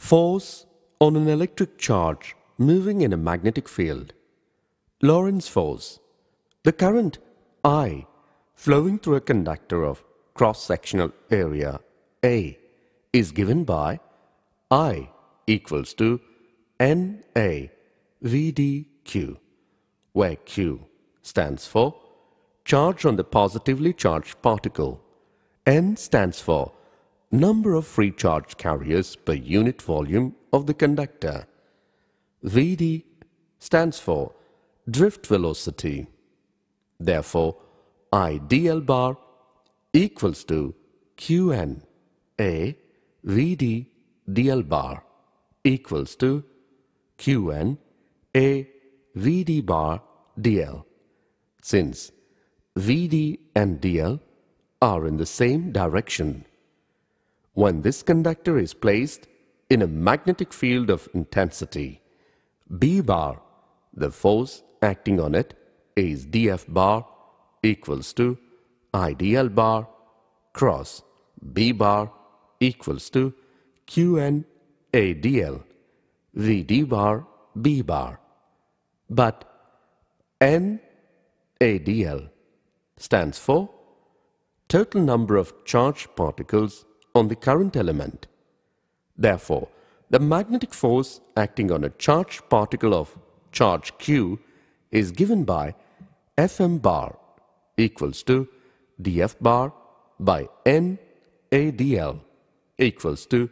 Force on an electric charge moving in a magnetic field. Lorentz force. The current I flowing through a conductor of cross-sectional area A is given by I equals to NA VDQ, where Q stands for charge on the positively charged particle. N stands for number of free charge carriers per unit volume of the conductor. Vd stands for drift velocity. Therefore, I dl bar equals to Qn A Vd dl bar equals to Qn A Vd bar dl. Since Vd and dl are in the same direction. When this conductor is placed in a magnetic field of intensity, B bar, the force acting on it is dF bar equals to IDL bar cross B bar equals to QN ADL VD bar B bar. But N ADL stands for total number of charged particles on the current element. Therefore, the magnetic force acting on a charged particle of charge q is given by Fm bar equals to dF bar by N ADL equals to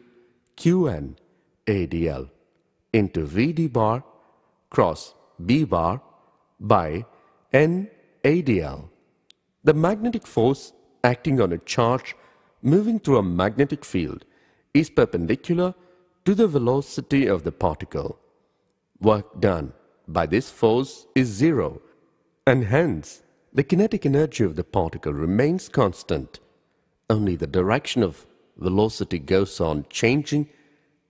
Qn ADL into Vd bar cross B bar by N ADL. The magnetic force acting on a charge moving through a magnetic field is perpendicular to the velocity of the particle. Work done by this force is zero and hence the kinetic energy of the particle remains constant. Only the direction of velocity goes on changing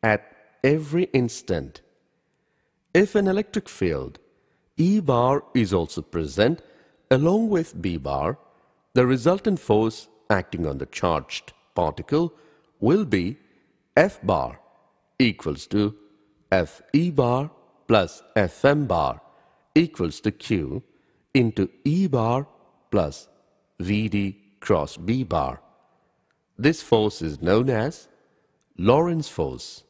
at every instant. If an electric field E bar is also present along with B bar, the resultant force acting on the charged particle will be F bar equals to Fe bar plus Fm bar equals to Q into E bar plus Vd cross B bar. This force is known as Lorentz force.